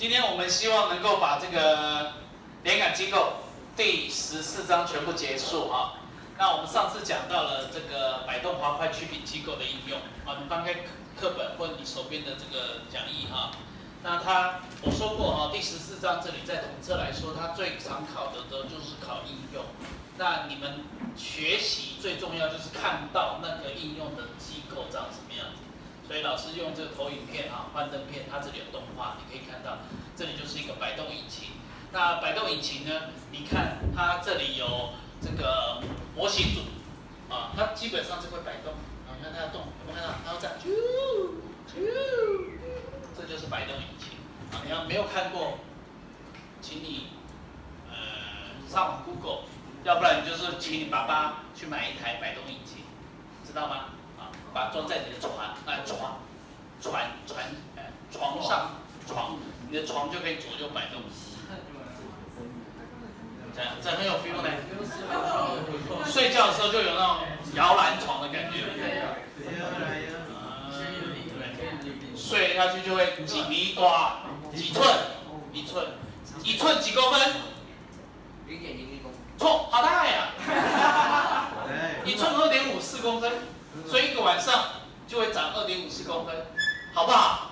今天我们希望能够把这个连感机构第十四章全部结束啊。那我们上次讲到了这个摆动滑块曲柄机构的应用啊，你翻开课本或你手边的这个讲义哈。那它我说过哈，第十四章这里在统测来说，它最常考的都就是考应用。那你们学习最重要就是看到那个应用的机构长什么样子。所以老师用这个投影片啊，幻灯片，它这里有动画，你可以看到，这里就是一个摆动引擎。那摆动引擎呢，你看它这里有这个模型组啊，它基本上就会摆动啊，你看它要动，有没有看到？它要这样，啾啾，这就是摆动引擎啊。你要没有看过，请你呃上网 Google。要不然你就是请你爸爸去买一台摆动引擎，知道吗？啊，把它装在你的床，哎，床，船船，哎，床上床，你的床就可以左右摆动。这样，这很有 feel 呢。睡觉的时候就有那种摇篮床的感觉。睡下去就会几米多，几寸，一寸，一寸几公分？零点零一公分。错，好大呀！一寸二点五四公分，所以一个晚上就会长二点五四公分，好不好？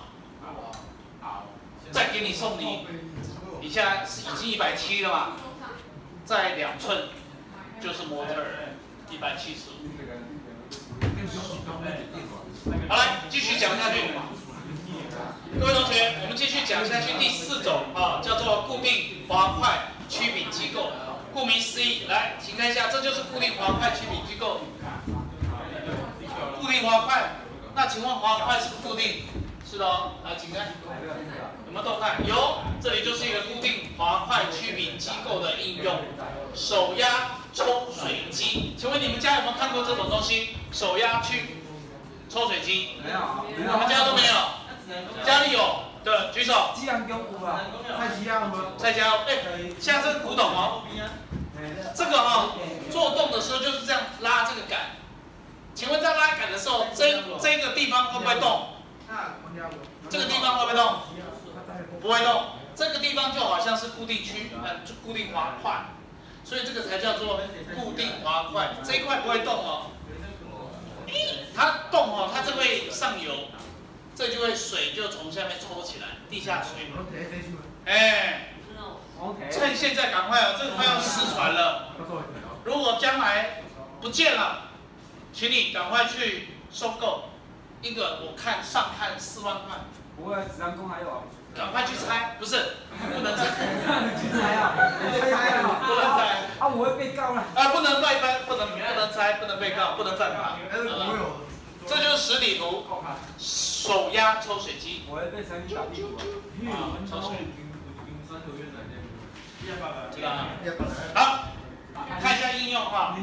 好。再给你送你，你现在是已经一百七了嘛？再两寸就是模特儿，一百七十五。好，来继续讲下去。各位同学，我们继续讲下去，第四种啊，叫做固定滑块曲柄机构。顾名思义，来，请看一下，这就是固定滑块曲柄机构。固定滑块，那请问滑块是不是固定？是的哦。来，请看，有没有动态？有，这里就是一个固定滑块曲柄机构的应用。手压抽水机，请问你们家有没有看过这种东西？手压去抽水机？没有，我们家都没有。家里有？对，举手。蔡家，哎，现在这个古董哦。这个哈，做动的时候就是这样拉这个杆。请问在拉杆的时候，这这个地方会不会动？这个地方会不会动？不会动。这个地方就好像是固定区，呃，就固定滑块，所以这个才叫做固定滑块。这一块不会动哦。它动哦，它就会上游，这就会水就从下面抽起来，地下水。哎。趁现在赶快哦，这个快要失传了。如果将来不见了，请你赶快去收购一个，我看上看四万块。不会，子弹工还有。赶快去拆，不是，不能拆。去拆啊！不能拆。啊，我会被告了。啊，不能被分，不能不能拆，不能被告，不能犯法。这就是实体图，手压抽水机。我会被三打屁股。啊，抽水。好，看一下应用哈。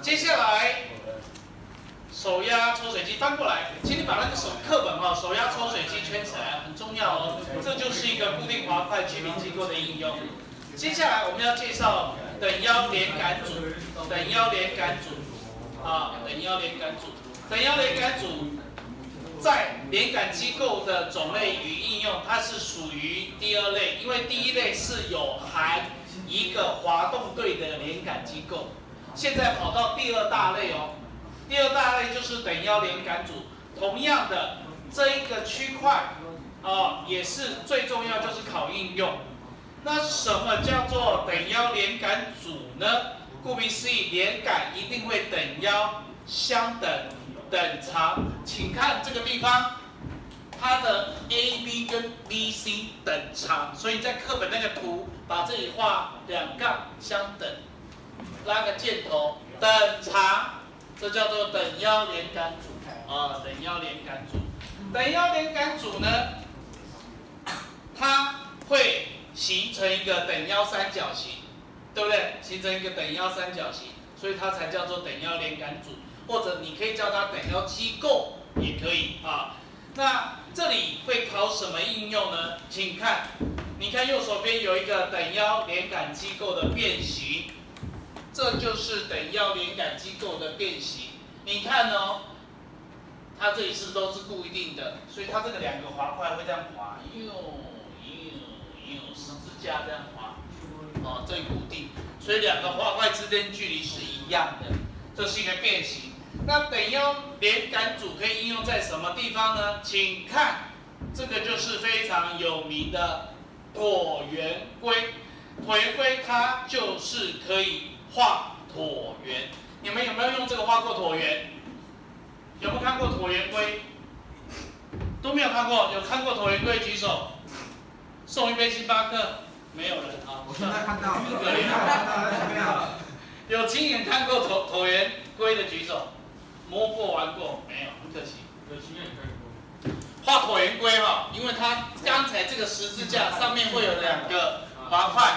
接下来，手压抽水机翻过来，请你把那个手课本哈，手压抽水机圈起来，很重要哦。这就是一个固定滑块曲柄机构的应用。接下来我们要介绍等腰连杆组，等腰连杆组啊，等腰连杆组，等腰连杆组。在连杆机构的种类与应用，它是属于第二类，因为第一类是有含一个滑动对的连杆机构。现在跑到第二大类哦，第二大类就是等腰连杆组。同样的，这一个区块啊，也是最重要，就是考应用。那什么叫做等腰连杆组呢？顾名思义，连杆一定会等腰相等。等长，请看这个地方，它的 A、B 跟 B、C 等长，所以在课本那个图，把这里画两杠相等，拉个箭头，等长，这叫做等腰连杆组啊，等腰连杆组。等腰连杆组呢，它会形成一个等腰三角形，对不对？形成一个等腰三角形，所以它才叫做等腰连杆组。或者你可以叫它等腰机构也可以啊。那这里会考什么应用呢？请看，你看右手边有一个等腰连杆机构的变形，这就是等腰连杆机构的变形。你看哦，它这里是都是固定的？所以它这个两个滑块会这样滑，又有十字架这样滑，哦，这里固定，所以两个滑块之间距离是一样的，这是一个变形。那等腰连杆组可以应用在什么地方呢？请看，这个就是非常有名的椭圆规。椭圆规它就是可以画椭圆。你们有没有用这个画过椭圆？有没有看过椭圆规？都没有看过，有看过椭圆规举手。送一杯星巴克，没有人啊。我现在看到，有亲眼看过椭椭圆规的举手。摸过玩过没有？很可惜。有亲眼看过。画椭圆规哈，因为它刚才这个十字架上面会有两个滑块。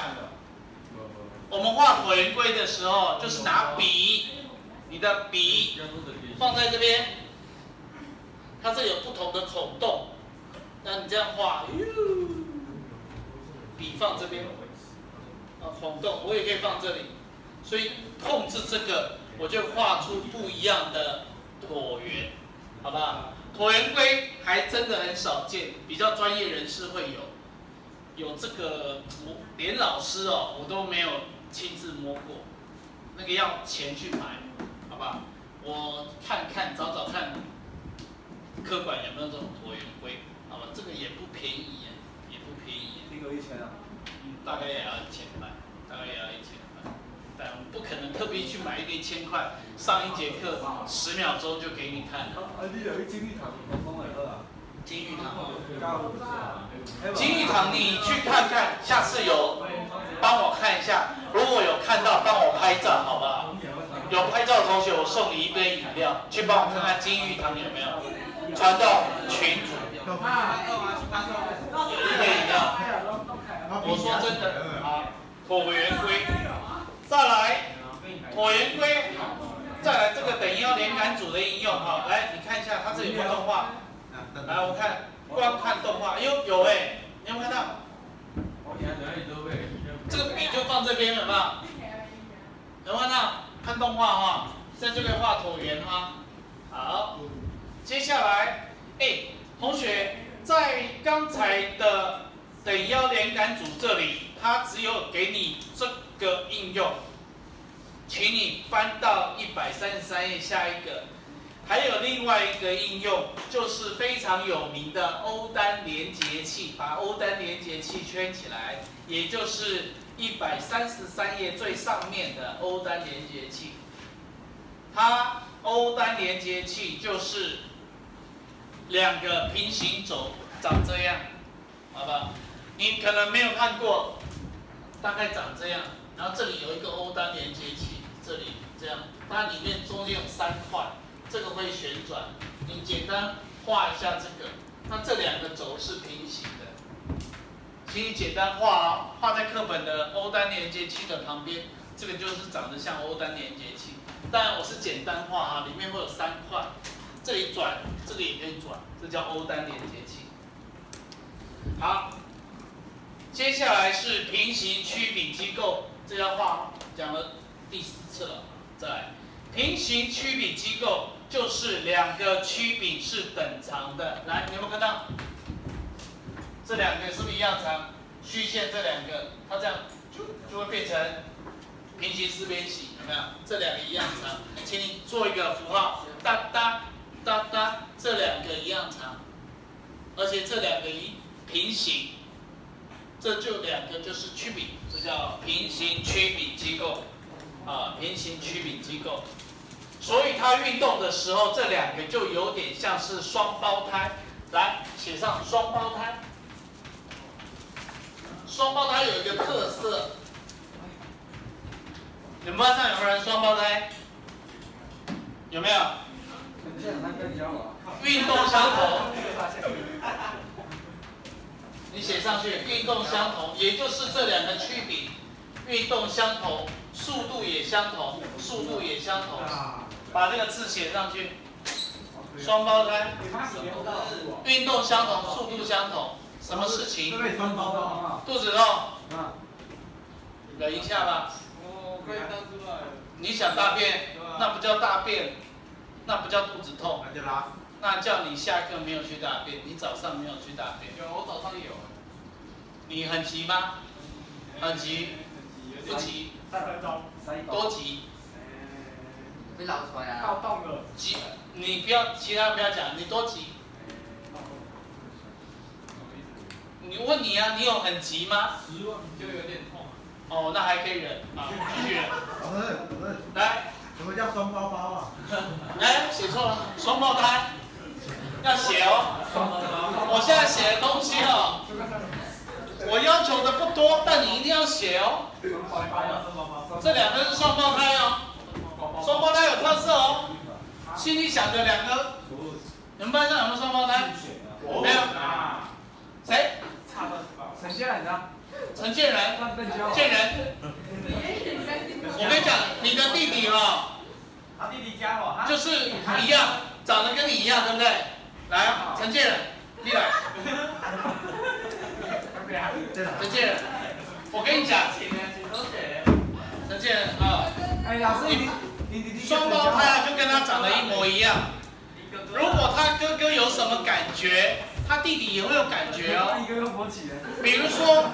我们画椭圆规的时候，就是拿笔，你的笔放在这边，它这有不同的孔洞，那你这样画，笔放这边，啊孔洞我也可以放这里，所以控制这个。我就画出不一样的椭圆，好不好？椭圆规还真的很少见，比较专业人士会有，有这个，连老师哦，我都没有亲自摸过，那个要钱去买，好不好？我看看找找看，科馆有没有这种椭圆规，好吧？这个也不便宜耶，也不便宜，一个一千啊，嗯，大概也要一千块，大概也要一千块。但不可能特别去买一个一千块，上一节课十秒钟就给你看了。啊，你有去金玉堂，我讲会好啊。金玉堂。金玉堂，你去看看，下次有帮我看一下，如果有看到，帮我拍照，好不好？有拍照的同学，我送你一杯饮料，去帮我看看金玉堂有没有，传到群主。有一杯饮料。我说真的啊，椭圆规。再来椭圆规，再来这个等腰连杆组的应用哈，来你看一下，它这里有动画，来我看光看动画，哎呦有哎，你有没有看到？这个笔就放这边了嘛，有没有看到？看动画哈，现在就可以画椭圆哈。好，接下来，哎，同学在刚才的等腰连杆组这里，它只有给你这。个应用，请你翻到一百三十三页下一个，还有另外一个应用，就是非常有名的欧丹连接器，把欧丹连接器圈起来，也就是一百三十三页最上面的欧丹连接器。它欧丹连接器就是两个平行轴长这样，好吧？你可能没有看过，大概长这样。然后这里有一个欧丹连接器，这里这样，它里面中间有三块，这个会旋转。你简单画一下这个，那这两个轴是平行的，请你简单画啊，画在课本的欧单连接器的旁边，这个就是长得像欧单连接器。当然我是简单画啊，里面会有三块，这里转，这个也可以转，这叫欧单连接器。好，接下来是平行曲柄机构。这张画讲了第四次了，再来平行曲柄机构就是两个曲柄是等长的。来，你有没有看到？这两个是不是一样长？虚线这两个，它这样就就会变成平行四边形，有没有？这两个一样长，请你做一个符号，哒哒哒哒，这两个一样长，而且这两个一平行。这就两个就是曲柄，这叫平行曲柄机构，啊，平行曲柄机构，所以它运动的时候，这两个就有点像是双胞胎。来，写上双胞胎。双胞胎有一个特色，你们班上有没有人双胞胎？有没有？运动相同。你写上去，运动相同，也就是这两个曲柄运动相同，速度也相同，速度也相同。把这个字写上去，双胞胎，运动相同，速度相同，什么事情？肚子痛。忍一下吧。你想大便，那不叫大便，那不叫肚子痛。那叫你下课没有去大便，你早上没有去大便。有，我早上有。你很急吗？很急？不急？三分钟。多急？被老出来到动了。急？你不要，其他不要讲，你多急？你问你啊，你有很急吗？十万就有点痛。哦，那还可以忍啊，继续忍。老师，老师，来，什么叫双胞胞啊？哎，写错了，双胞胎，要写哦。我现在写的东西哦，我要求的不多，但你一定要写哦。这两个是双胞胎哦，双胞胎有特色哦。心里想着两个，你们班上有没有双胞胎？没有。谁？陈建仁呢？陈建仁。建仁。我跟你讲，你的弟弟哈。他弟弟加我。就是一样，长得跟你一样，对不对？来，陈建仁，你来。陈建仁，我跟你讲，陈建仁啊，哎，老师，你双胞胎啊，就跟他长得一模一样。如果他哥哥有什么感觉，他弟弟也会有感觉哦。比如说，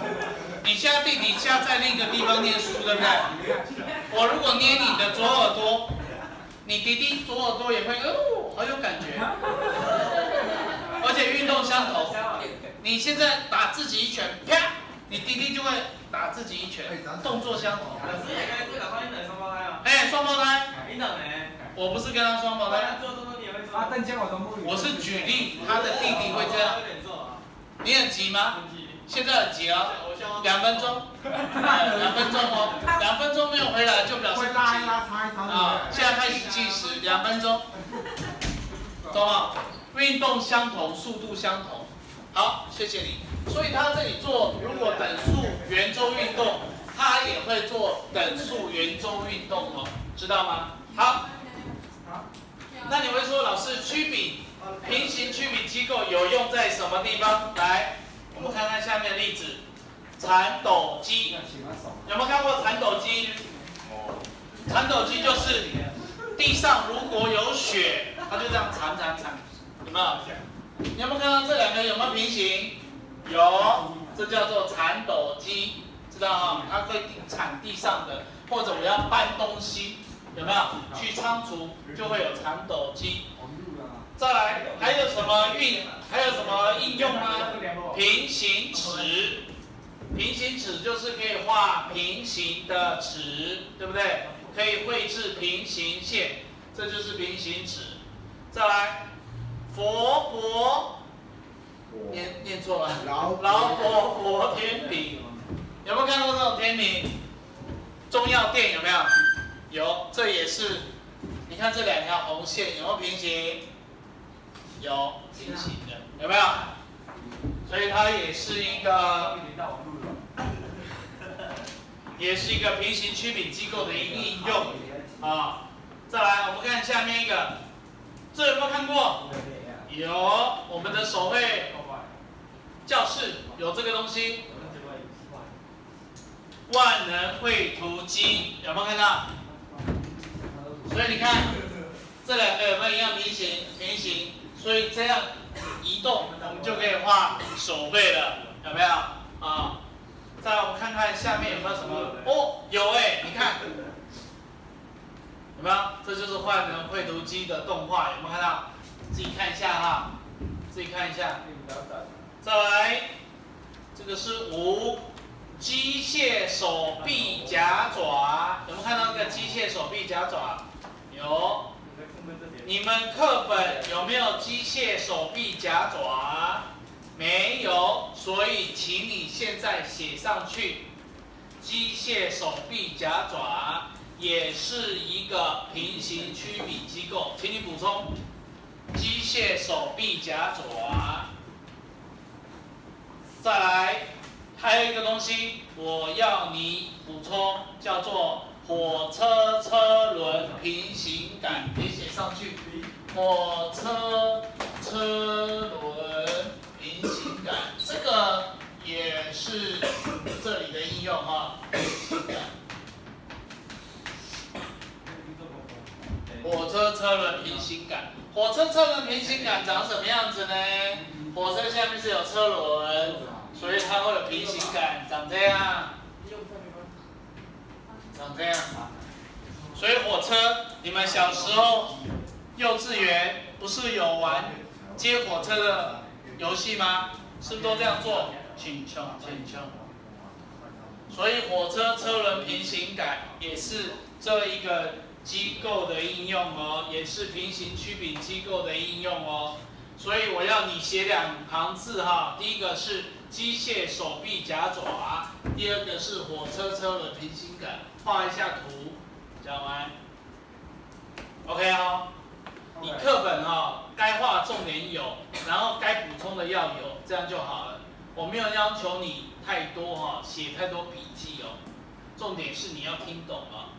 你现在弟弟现在在另一个地方念书，对不对？我如果捏你的左耳朵，你弟弟左耳朵也会哦，好有感觉。而且运动相同。你现在打自己一拳，啪，你弟弟就会打自己一拳，动作相同。哎，双胞胎。我不是跟他双胞胎。我是举例，他的弟弟会这样。你很急吗？现在很急啊，两分钟，两分钟哦，两分钟没有回来就表示急。啊，现在开始计时，两分钟，懂吗？运动相同，速度相同。好，谢谢你。所以他这里做如果等速圆周运动，他也会做等速圆周运动哦，知道吗？好。那你会说，老师，曲柄平行曲柄机构有用在什么地方？来，我们看看下面的例子，铲斗机，有没有看过铲斗机？铲斗机就是地上如果有雪，它就这样铲铲铲，有没有？你有没有看到这两个有没有平行？有，这叫做铲斗机，知道哈？它会铲地上的，或者我要搬东西。有没有去仓储就会有铲斗机？再来还有什么运？还有什么应用呢？平行尺，平行尺就是可以画平行的尺，对不对？可以绘制平行线，这就是平行尺。再来，佛伯，念念错了，劳劳佛佛天饼，有没有看过这种天饼？中药店有没有？有，这也是，你看这两条红线有没有平行？有平行的，有没有？所以它也是一个，也是一个平行曲柄机构的一个应用啊。再来，我们看下面一个，这有没有看过？有，我们的手绘教室有这个东西，万能绘图机有没有看到？所以你看，这两个有没有一样平行？平行，所以这样移动，我们就可以画手绘了，有没有？啊，再我们看看下面有没有什么？哦，有哎，你看，有没有？这就是万能绘图机的动画，有没有看到？自己看一下哈，自己看一下。再来，这个是五机械手臂夹爪，有没有看到那个机械手臂夹爪？有，你们课本有没有机械手臂夹爪？没有，所以请你现在写上去。机械手臂夹爪也是一个平行曲柄机构，请你补充。机械手臂夹爪。再来，还有一个东西我要你补充，叫做。火车车轮平行杆，你写上去。火车车轮平行杆，这个也是这里的应用哈。火车车轮平行感，火车车轮平行感长什么样子呢？火车下面是有车轮，所以它会有平行杆，长这样，长这样。所以火车，你们小时候幼稚园不是有玩接火车的游戏吗？是不是都这样做？请敲，请敲。所以火车车轮平行感也是这一个机构的应用哦，也是平行曲柄机构的应用哦。所以我要你写两行字哈，第一个是机械手臂夹爪，第二个是火车车轮平行感，画一下图，讲完。OK 哦，你课本哈该画重点有，然后该补充的要有，这样就好了。我没有要求你太多哈，写太多笔记哦。重点是你要听懂啊。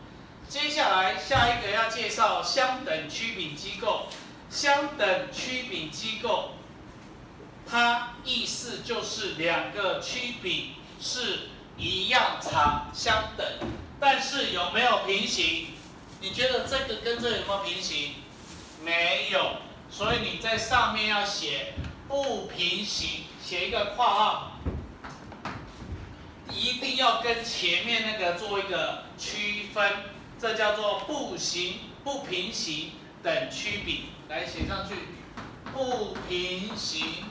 接下来下一个要介绍相等曲柄机构。相等曲柄机构，它意思就是两个曲柄是一样长，相等，但是有没有平行？你觉得这个跟这有没有平行？没有，所以你在上面要写不平行，写一个括号，一定要跟前面那个做一个区分，这叫做不行不平行等曲柄。来写上去，不平行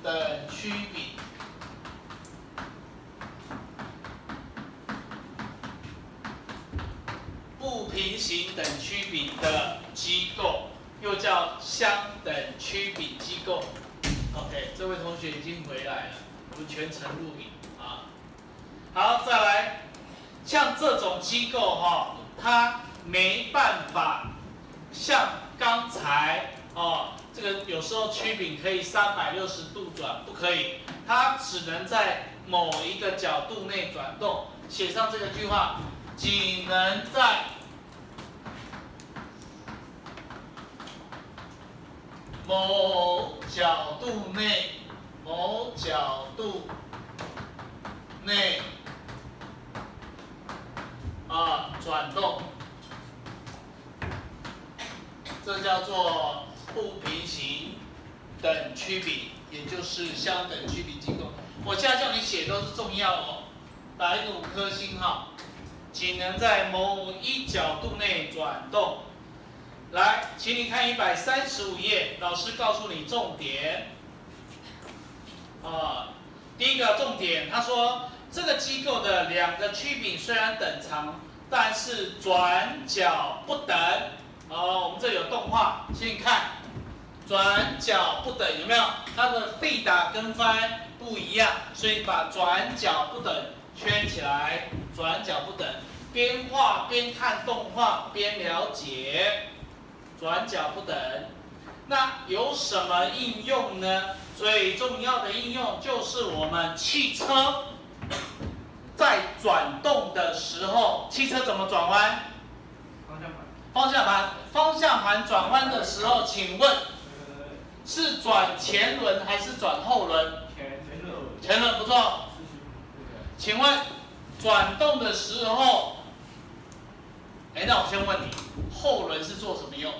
等曲柄，不平行等曲柄的机构又叫相等曲柄机构。OK，这位同学已经回来了，我们全程录影啊。好，再来，像这种机构哈，它没办法像。刚才哦，这个有时候曲柄可以三百六十度转，不可以，它只能在某一个角度内转动。写上这个句话，仅能在某角度内，某角度内啊转动。这叫做不平行等曲比，也就是相等曲柄机构。我现在叫你写都是重要哦，打一个五颗星哈。仅能在某一角度内转动。来，请你看一百三十五页，老师告诉你重点。啊，第一个重点，他说这个机构的两个曲柄虽然等长，但是转角不等。好，我们这有动画，请你看，转角不等有没有？它的背打跟翻不一样，所以把转角不等圈起来。转角不等，边画边看动画边了解。转角不等，那有什么应用呢？最重要的应用就是我们汽车在转动的时候，汽车怎么转弯？方向盘，方向盘方向盘转弯的时候，请问是转前轮还是转后轮？前轮。前轮不错。请问转动的时候，哎，那我先问你，后轮是做什么用？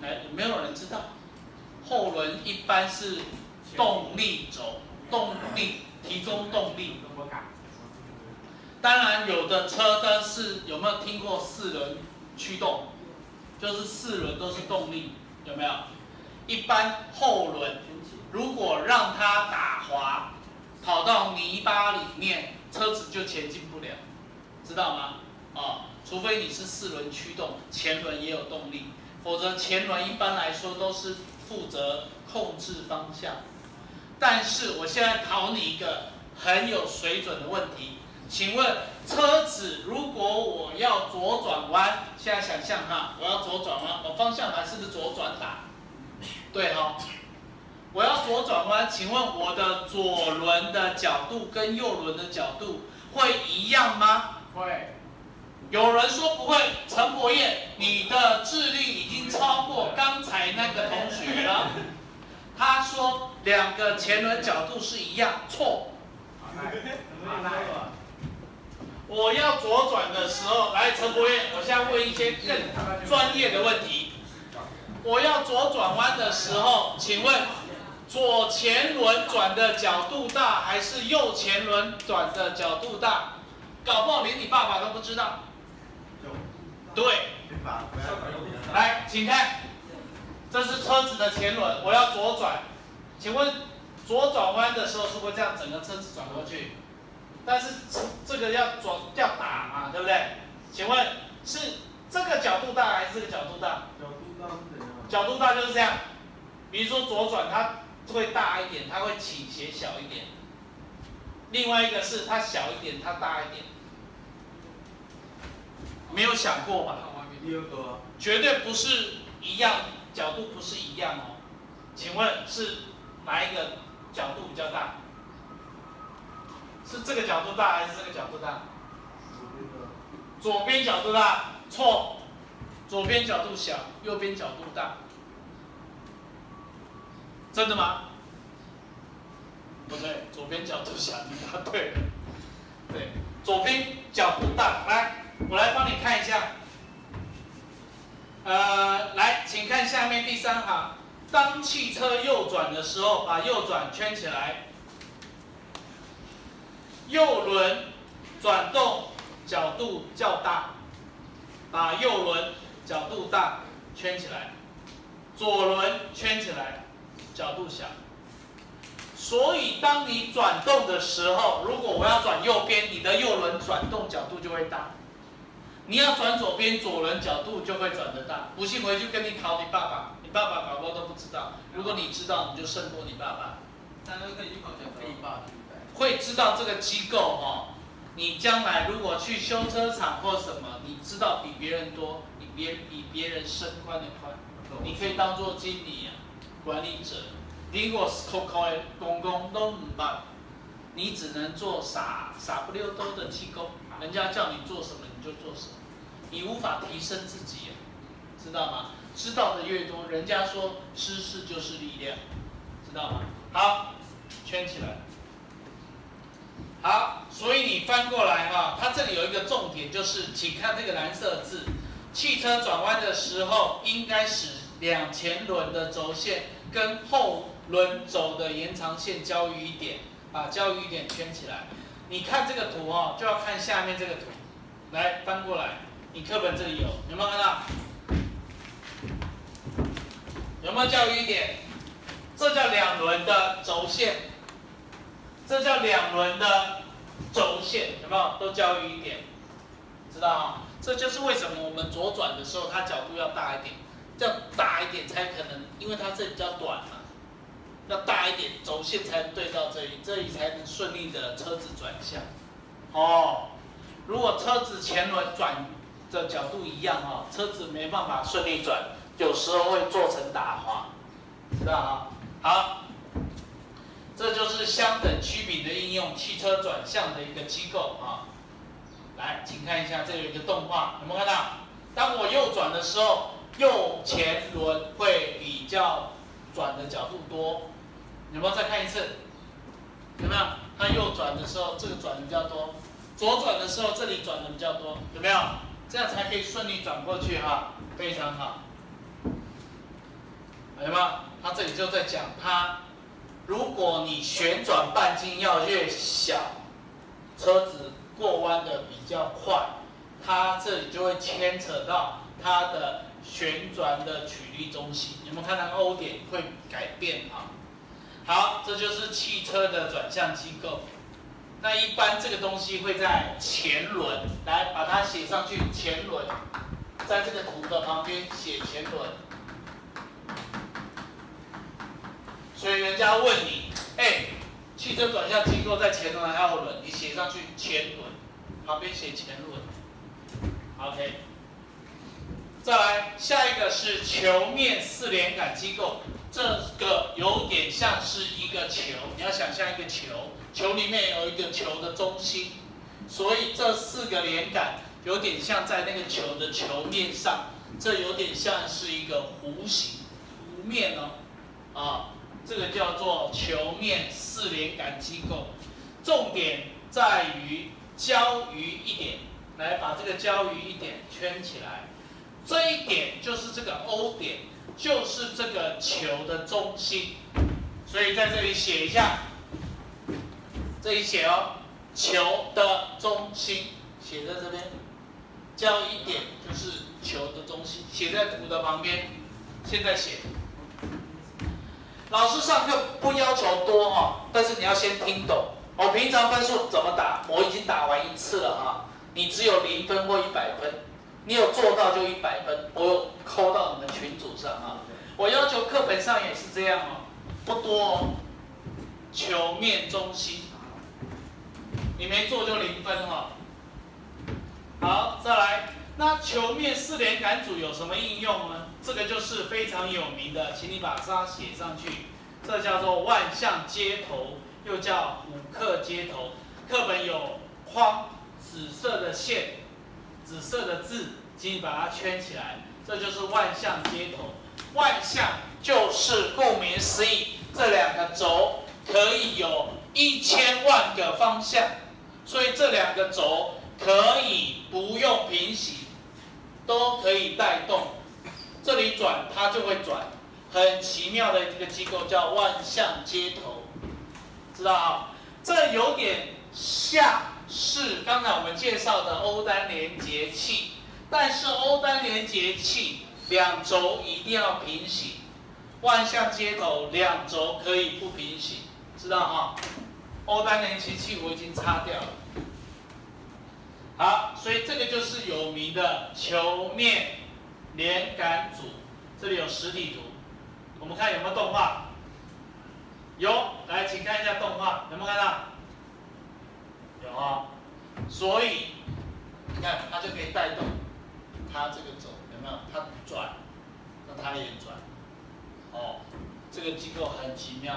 来，没有人知道。后轮一般是动力轴，动力提供动力。当然，有的车灯是有没有听过四轮驱动？就是四轮都是动力，有没有？一般后轮如果让它打滑，跑到泥巴里面，车子就前进不了，知道吗？啊，除非你是四轮驱动，前轮也有动力，否则前轮一般来说都是负责控制方向。但是我现在考你一个很有水准的问题。请问车子如果我要左转弯，现在想象哈，我要左转弯，我方向盘是不是左转打？对哈，我要左转弯，请问我的左轮的角度跟右轮的角度会一样吗？会。有人说不会，陈博彦，你的智力已经超过刚才那个同学了。他说两个前轮角度是一样，错。我要左转的时候，来陈博彦，我现在问一些更专业的问题。我要左转弯的时候，请问左前轮转的角度大还是右前轮转的角度大？搞不好连你爸爸都不知道。对，来，请看，这是车子的前轮，我要左转，请问左转弯的时候是不是这样整个车子转过去？但是这个要转要打嘛，对不对？请问是这个角度大还是这个角度大？角度大是怎样？角度大就是这样，比如说左转它会大一点，它会倾斜小一点。另外一个是它小一点，它大一点。没有想过吧？第二个，绝对不是一样，角度不是一样哦。请问是哪一个角度比较大？是这个角度大还是这个角度大？左边角度大，错。左边角度小，右边角度大。真的吗？不对，左边角度小，你答对了。对，左边角度大，来。我来帮你看一下，呃，来，请看下面第三行，当汽车右转的时候，把右转圈起来，右轮转动角度较大，把右轮角度大圈起来，左轮圈起来，角度小。所以当你转动的时候，如果我要转右边，你的右轮转动角度就会大。你要转左边，左轮角度就会转得大。不信回去跟你考你爸爸，你爸爸搞不好都不知道。如果你知道，你就胜过你爸爸。三个可以去考讲飞霸，会知道这个机构哦。你将来如果去修车厂或什么，你知道比别人多，你别比别人升官的快。你可以当做经理啊，管理者。如果是考考的公公都唔办，你只能做傻傻不溜兜的机构。人家叫你做什么你就做什么。你无法提升自己，知道吗？知道的越多，人家说知识就是力量，知道吗？好，圈起来。好，所以你翻过来哈，它这里有一个重点，就是请看这个蓝色字，汽车转弯的时候，应该使两前轮的轴线跟后轮轴的延长线交于一点，把交于一点圈起来。你看这个图哈，就要看下面这个图，来翻过来。你课本这里有，有没有看到？有没有教育一点？这叫两轮的轴线，这叫两轮的轴线，有没有？都教育一点，知道吗？这就是为什么我们左转的时候，它角度要大一点，要大一点才可能，因为它这里比较短嘛，要大一点，轴线才能对到这里，这里才能顺利的车子转向。哦，如果车子前轮转。这角度一样哈，车子没办法顺利转，有时候会做成打滑，知道哈？好，这就是相等曲柄的应用，汽车转向的一个机构啊。来，请看一下，这有一个动画，有没有看到？当我右转的时候，右前轮会比较转的角度多，有没有再看一次？有没有？它右转的时候，这个转的比较多；左转的时候，这里转的比较多，有没有？这样才可以顺利转过去哈，非常好。有没有？他这里就在讲，他如果你旋转半径要越小，车子过弯的比较快，它这里就会牵扯到它的旋转的曲率中心。有没有看到 O 点会改变啊？好，这就是汽车的转向机构。那一般这个东西会在前轮，来把它写上去。前轮，在这个图的旁边写前轮。所以人家问你，哎，汽车转向机构在前轮还是后轮？你写上去前轮，旁边写前轮。OK。再来，下一个是球面四连杆机构，这个有点像是一个球，你要想象一个球。球里面有一个球的中心，所以这四个连杆有点像在那个球的球面上，这有点像是一个弧形弧面哦，啊，这个叫做球面四连杆机构，重点在于交于一点，来把这个交于一点圈起来，这一点就是这个 O 点，就是这个球的中心。所以在这里写一下，这里写哦，球的中心写在这边，交一点就是球的中心，写在图的旁边。现在写，老师上课不要求多哈，但是你要先听懂。我平常分数怎么打？我已经打完一次了哈，你只有零分或一百分，你有做到就一百分，我有扣到你们群组上啊。我要求课本上也是这样哦，不多哦。球面中心，你没做就零分哈。好，再来，那球面四连杆组有什么应用呢？这个就是非常有名的，请你把它写上去。这叫做万象接头，又叫五克接头。课本有框，紫色的线，紫色的字，请你把它圈起来。这就是万象接头。万象就是顾名思义，这两个轴可以有一千万个方向，所以这两个轴可以不用平行，都可以带动。这里转它就会转，很奇妙的一个机构叫万向接头，知道啊？这有点像是刚才我们介绍的欧单连接器，但是欧单连接器两轴一定要平行，万向接头两轴可以不平行，知道哈？欧单连接器我已经擦掉了。好，所以这个就是有名的球面。连杆组，这里有实体图，我们看有没有动画？有，来，请看一下动画，有没有看到？有啊，所以你看它就可以带动它这个轴，有没有？它转，那它也转。哦，这个机构很奇妙，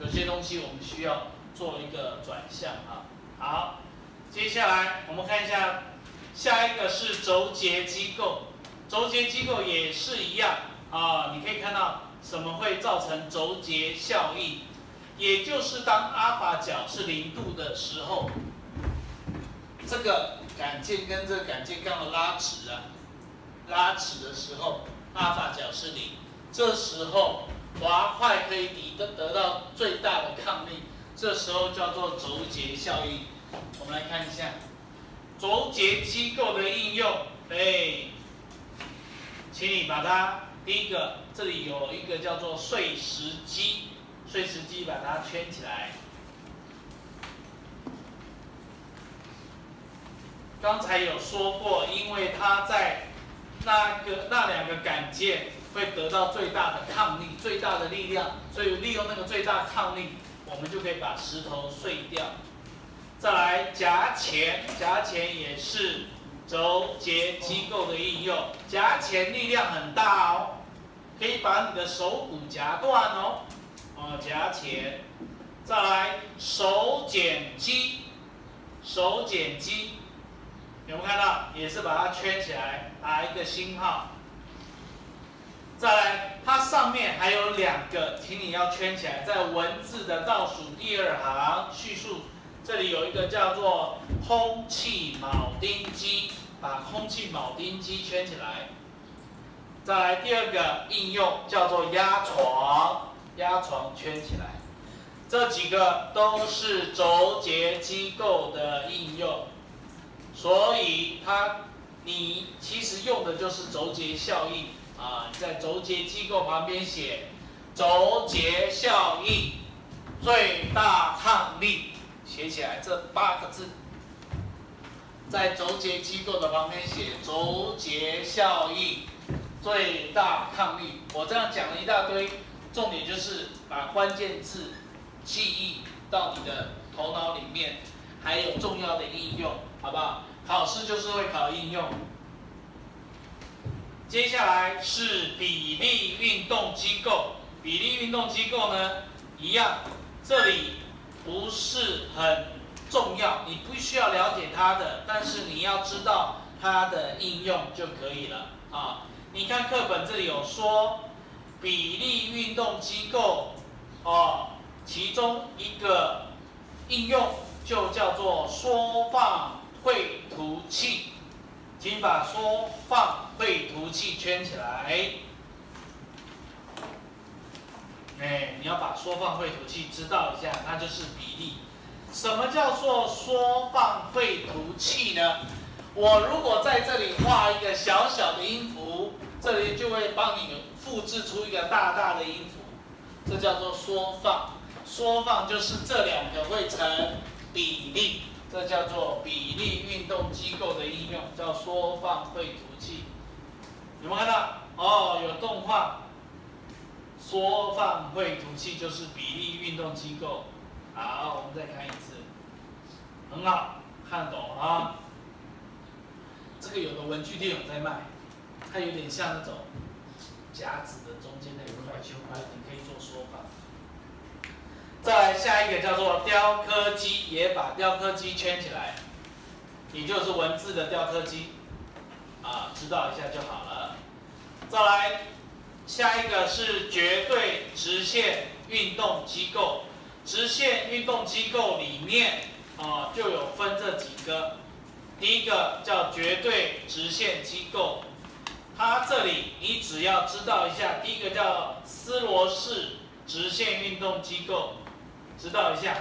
有些东西我们需要做一个转向啊。好，接下来我们看一下，下一个是轴节机构。轴节机构也是一样啊，你可以看到什么会造成轴节效应，也就是当阿法角是零度的时候，这个杆件跟这个杆件刚好拉直啊，拉直的时候阿尔法角是零，这时候滑块可以抵得得到最大的抗力，这时候叫做轴节效应。我们来看一下轴节机构的应用，哎。请你把它第一个，这里有一个叫做碎石机，碎石机把它圈起来。刚才有说过，因为它在那个那两个杆件会得到最大的抗力、最大的力量，所以利用那个最大抗力，我们就可以把石头碎掉。再来夹钳，夹钳也是。轴结机构的应用，夹钳力量很大哦，可以把你的手骨夹断哦。哦，夹钳，再来手剪机，手剪机有没有看到？也是把它圈起来，打一个星号。再来，它上面还有两个，请你要圈起来，在文字的倒数第二行叙述。这里有一个叫做空气铆钉机，把空气铆钉机圈起来。再来第二个应用叫做压床，压床圈起来。这几个都是轴节机构的应用，所以它你其实用的就是轴结效应啊，在轴结机构旁边写轴结效应，最大抗力。写起来这八个字，在轴结机构的旁边写轴结效应最大抗力。我这样讲了一大堆，重点就是把关键字记忆到你的头脑里面，还有重要的应用，好不好？考试就是会考应用。接下来是比例运动机构，比例运动机构呢，一样，这里。不是很重要，你不需要了解它的，但是你要知道它的应用就可以了啊。你看课本这里有说，比例运动机构哦，其中一个应用就叫做缩放绘图器，请把缩放绘图器圈起来。哎，你要把缩放绘图器知道一下，那就是比例。什么叫做缩放绘图器呢？我如果在这里画一个小小的音符，这里就会帮你复制出一个大大的音符，这叫做缩放。缩放就是这两个会成比例，这叫做比例运动机构的应用，叫缩放绘图器。有没有看到？哦，有动画。缩放绘图器就是比例运动机构。好，我们再看一次，很好，看懂啊？这个有的文具店有在卖，它有点像那种夹子的中间那一块区块，你可以。再来下一个叫做雕刻机，也把雕刻机圈起来，你就是文字的雕刻机，啊，知道一下就好了。再来。下一个是绝对直线运动机构，直线运动机构里面啊就有分这几个，第一个叫绝对直线机构，它这里你只要知道一下，第一个叫斯罗式直线运动机构，知道一下，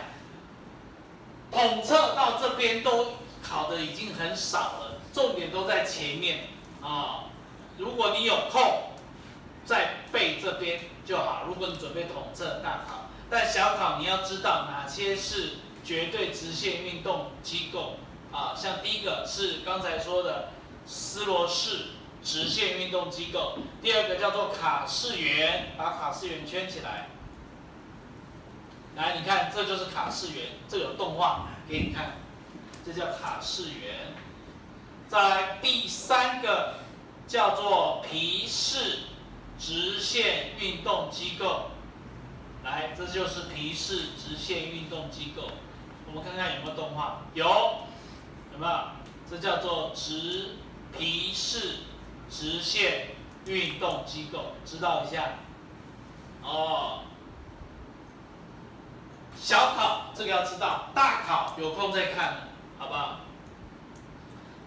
统测到这边都考的已经很少了，重点都在前面啊，如果你有空。再背这边就好。如果你准备统测大考，但小考你要知道哪些是绝对直线运动机构啊？像第一个是刚才说的斯罗式直线运动机构，第二个叫做卡氏圆，把卡氏圆圈起来。来，你看这就是卡氏圆，这有动画给你看，这叫卡氏圆。再来第三个叫做皮氏。直线运动机构，来，这就是皮氏直线运动机构。我们看看有没有动画，有，有没有？这叫做直皮氏直线运动机构，知道一下。哦，小考这个要知道，大考有空再看，好不好？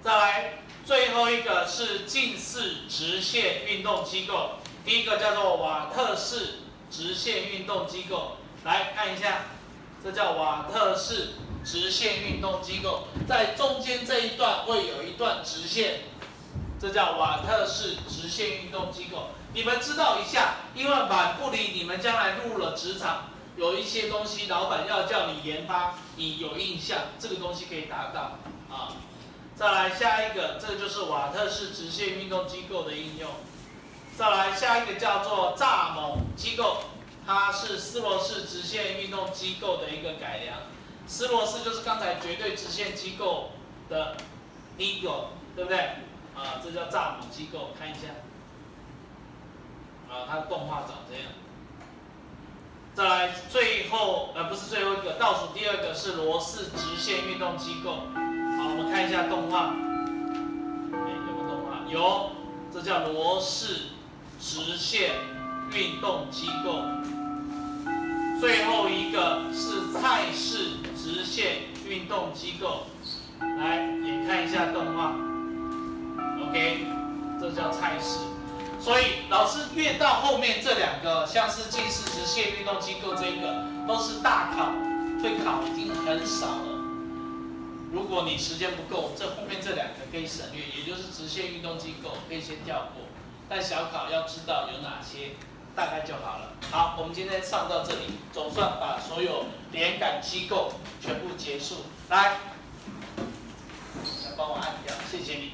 再来，最后一个是近似直线运动机构。第一个叫做瓦特式直线运动机构，来看一下，这叫瓦特式直线运动机构，在中间这一段会有一段直线，这叫瓦特式直线运动机构。你们知道一下，因为满不离你们将来入了职场，有一些东西老板要叫你研发，你有印象，这个东西可以达到啊。再来下一个，这个就是瓦特式直线运动机构的应用。再来下一个叫做蚱蜢机构，它是斯罗式直线运动机构的一个改良。斯罗式就是刚才绝对直线机构的第一个，对不对？啊，这叫蚱蜢机构，看一下。啊，它的动画长这样。再来最后，呃，不是最后一个，倒数第二个是罗氏直线运动机构。好，我们看一下动画。哎，有个动画，有，这叫罗氏。直线运动机构，最后一个是蔡氏直线运动机构，来也看一下动画，OK，这叫蔡氏。所以老师越到后面这两个，像是近视直线运动机构这个，都是大考会考已经很少了。如果你时间不够，这后面这两个可以省略，也就是直线运动机构可以先跳过。但小考要知道有哪些，大概就好了。好，我们今天上到这里，总算把所有连杆机构全部结束。来，来帮我按掉，谢谢你。